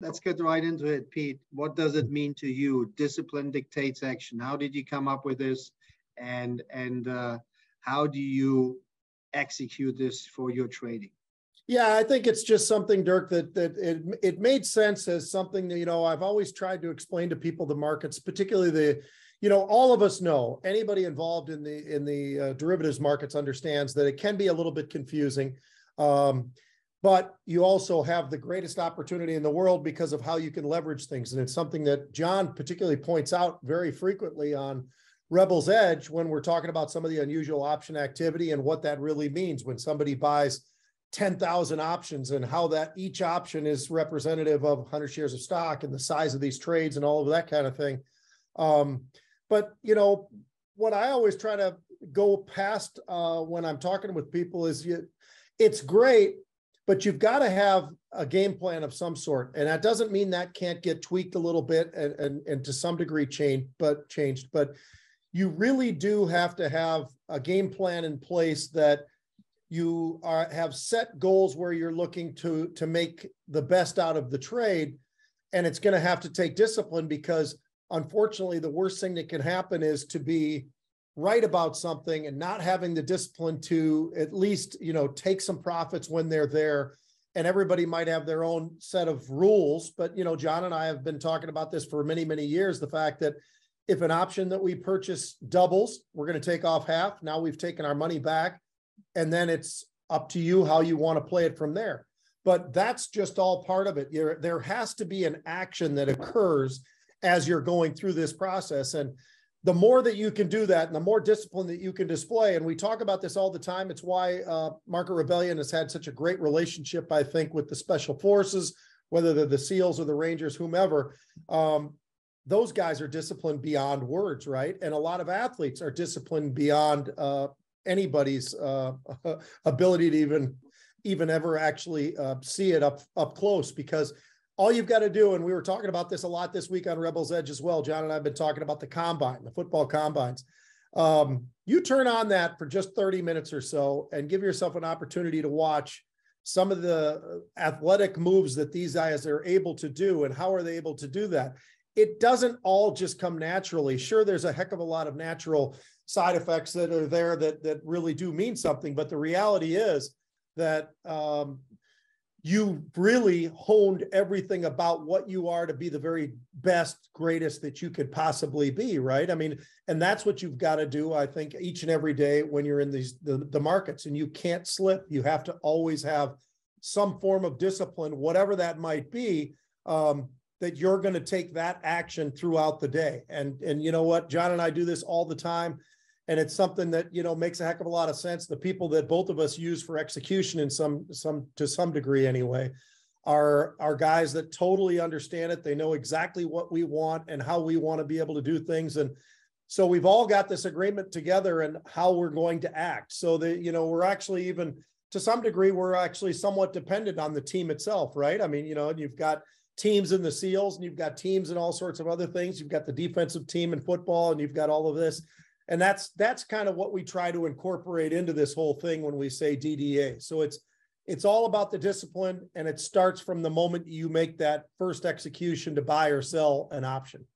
let's get right into it, Pete. What does it mean to you? Discipline dictates action. How did you come up with this, and and uh, how do you execute this for your trading? Yeah, I think it's just something, Dirk, that that it it made sense as something that you know I've always tried to explain to people the markets, particularly the, you know, all of us know anybody involved in the in the uh, derivatives markets understands that it can be a little bit confusing. Um, but you also have the greatest opportunity in the world because of how you can leverage things. And it's something that Jon particularly points out very frequently on Rebel's Edge when we're talking about some of the unusual option activity and what that really means when somebody buys 10,000 options and how that each option is representative of 100 shares of stock and the size of these trades and all of that kind of thing. Um, but, you know, what I always try to go past uh, when I'm talking with people is you, it's great but you've got to have a game plan of some sort and that doesn't mean that can't get tweaked a little bit and, and, and to some degree changed but changed. But you really do have to have a game plan in place that you are have set goals where you're looking to to make the best out of the trade and it's going to have to take discipline because unfortunately the worst thing that can happen is to be right about something and not having the discipline to at least you know take some profits when they're there. And everybody might have their own set of rules but you know jon and i have been talking about this for many many years the fact that if an option that we purchase doubles we're going to take off half. Now we've taken our money back and then it's up to you how you want to play it from there. But that's just all part of it. There, there has to be an action that occurs as you're going through this process. And the more that you can do that and the more discipline that you can display. And we talk about this all the time. It's why uh, market rebellion has had such a great relationship i think with the special forces whether they're the seals or the rangers whomever. Um, those guys are disciplined beyond words right? And a lot of athletes are disciplined beyond uh, anybody's uh, ability to even even ever actually uh, see it up up close because all you've got to do, and we were talking about this a lot this week on Rebels Edge as well. Jon and I have been talking about the combine, the football combines. Um, you turn on that for just 30 minutes or so and give yourself an opportunity to watch some of the athletic moves that these guys are able to do and how are they able to do that it doesn't all just come naturally sure there's a heck of a lot of natural side effects that are there that that really do mean something but the reality is that um, you really honed everything about what you are to be the very best, greatest that you could possibly be, right? I mean, and that's what you've got to do, I think, each and every day when you're in these the, the markets, and you can't slip. You have to always have some form of discipline, whatever that might be. Um, that you're going to take that action throughout the day. And and you know what, Jon and I do this all the time and it's something that you know makes a heck of a lot of sense. The people that both of us use for execution in some some to some degree anyway are are guys that totally understand it. They know exactly what we want and how we want to be able to do things. And so we've all got this agreement together and how we're going to act. So that you know we're actually even to some degree we're actually somewhat dependent on the team itself right? I mean you know you've got teams in the seals and you've got teams and all sorts of other things. You've got the defensive team in football and you've got all of this and that's that's kind of what we try to incorporate into this whole thing when we say DDA. So it's it's all about the discipline and it starts from the moment you make that first execution to buy or sell an option.